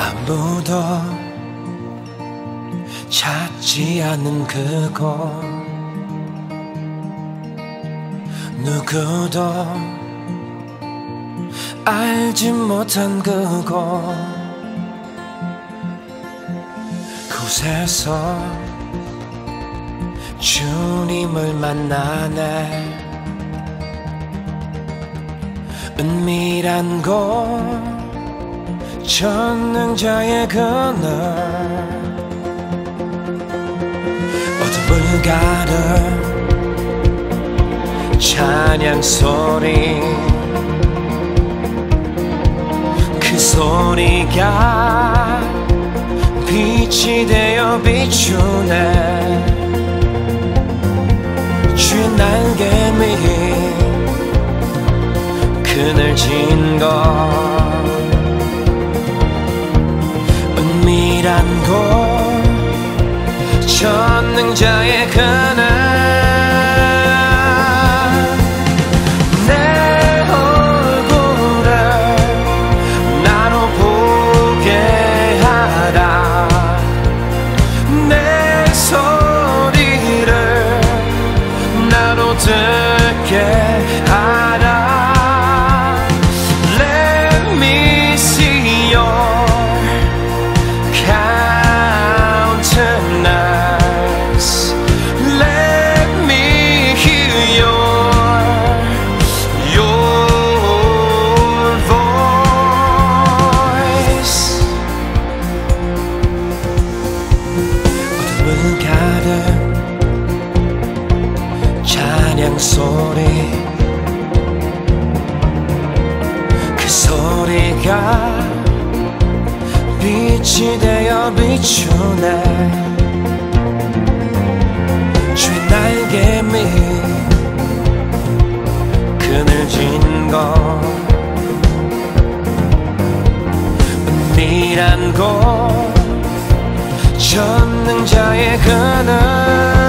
아무도 찾지 않는 그곳. 누구도 알지 못한 그곳. 곳에서 주님을 만나네. 은밀한 곳 전능자의 그늘 어둠을 가른 찬양 소리. 그 소리가 빛이 되어 비추네. 주의 날개 밑 그늘진 것 한 곳 전능자의 그늘 소리. 그 소리가 빛이 되어 비추네. 밑 그늘진 곳 은밀한 곳 전능자의 그늘